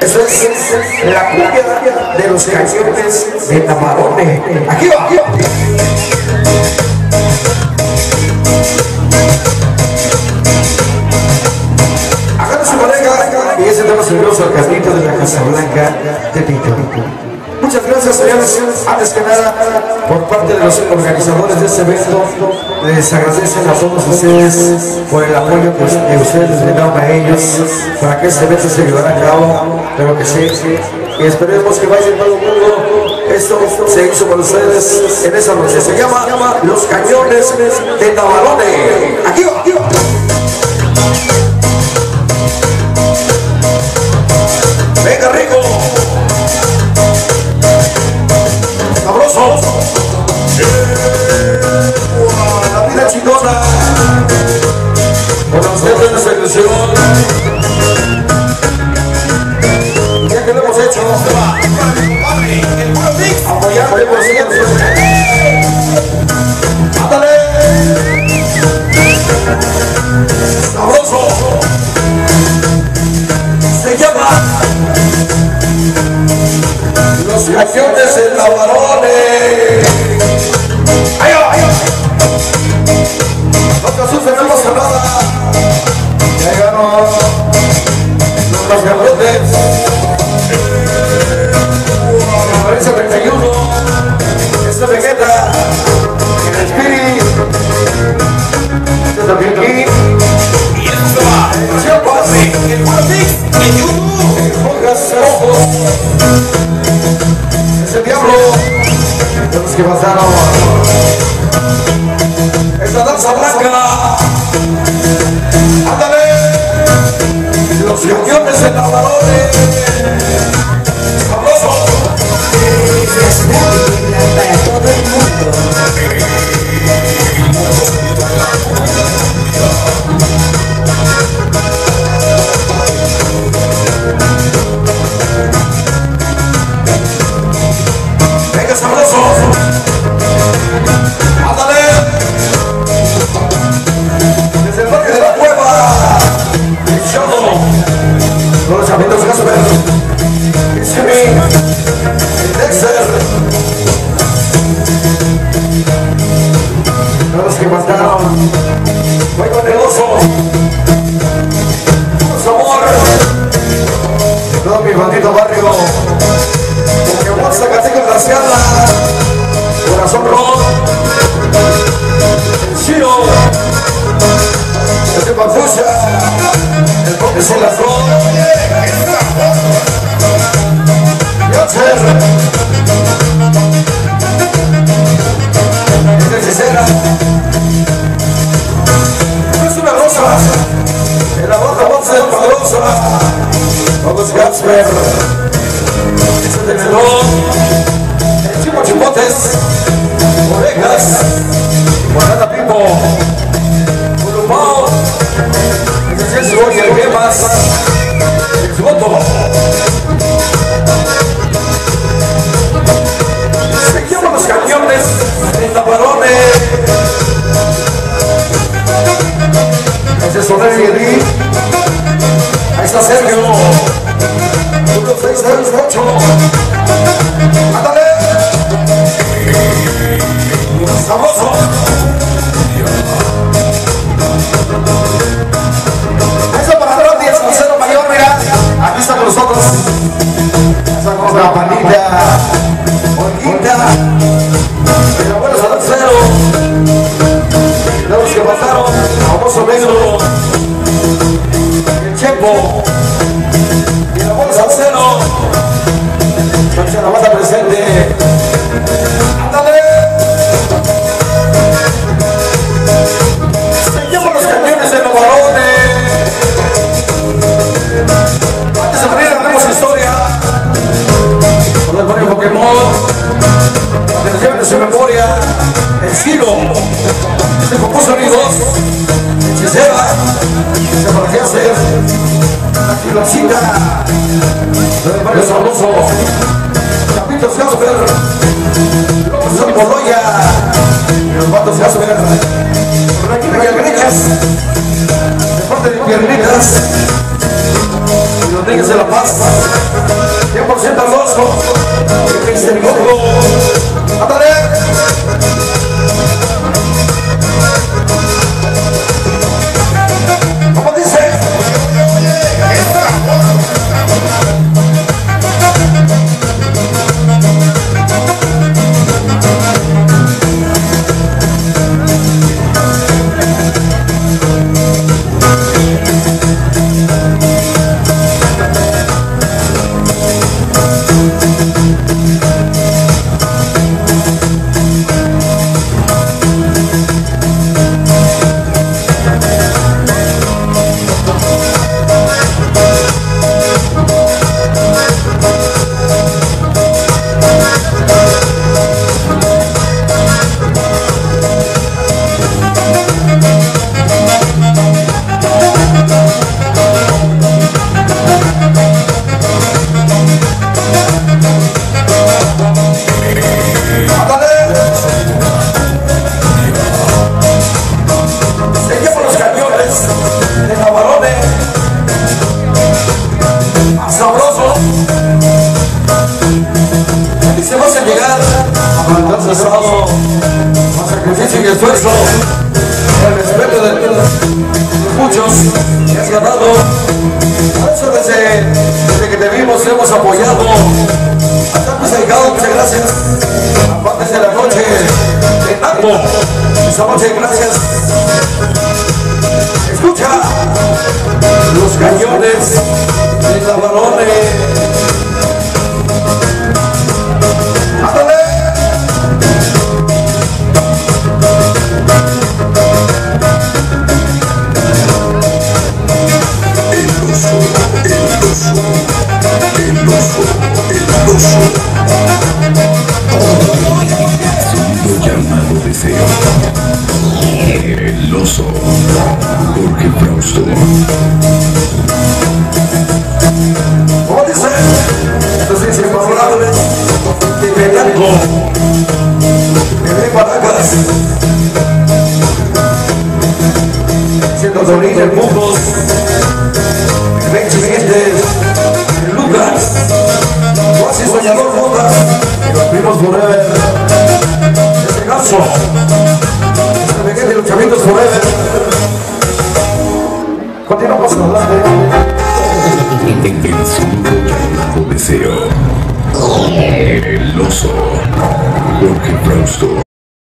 Eso es la cumbia de los cañones de Tamarone. Aquí va, aquí va. Agarra su pareja y ese tema lo al carnito de la Casa Blanca de Tito. Muchas gracias, señores. Antes que nada, por parte de los organizadores de este evento, les agradecen a todos ustedes por el apoyo que que ustedes le dan a ellos para que este evento se llevara a cabo. Pero que sí, y esperemos que vaya todo el mundo. Esto se hizo para ustedes en esa noche. Se llama Los Cañones de Navarone. Aquí va, aquí va. Por siempre. Ándale. Sabroso. Se llama Los en la varones. ¡Ay, ay! No pasa nada. Llegaron los gabrotes. Que pasaron. Esta danza blanca. Ándale. Los campeones en la Todo mi barrio. Porque vos Zacateco en la. Corazón rojo. El Chiro. El de. El profesor de Cicera. Es una rosa. En la baja voz del Padrosa. Vamos Gasper. Es el tenedor. El Chico Chipotes. Orejas. Guardada Pipo. Urupao. El Jesús y el Gemas. El Voto. Se llaman los cañones en Taparones. Ese es Soler Guerrí. Ahí está Sergio. Seis, ocho. Ándale. Sabroso. Eso para el salsero mayor, mira. Aquí está con nosotros. Está la. Olguita. El abuelo los que mataron. Famoso negro. El La Quilocita. Del barrio Sabroso. Chapitos Gasper. López Alboloya. Y los vatos Gasper. Galgreñas. De parte de Piernitas. Y los de La Paz. sabroso. Que es el respeto de, muchos que has ganado. Por eso desde, desde que te vimos hemos apoyado. Hasta pues dedicado, muchas gracias. Aparte de la noche de Naco. Esta noche, gracias. Escucha los cañones de la balone. Oso. Jorge Frausto. ¿Cómo dice? Entonces, Blanco, Baracas, siendo el Lucas, Oasis Soñador Moda, y los primos Forever, este caso, este De Luchamientos Forever. Continuamos. El sonido llamado deseo. El oso. Jorge Frausto.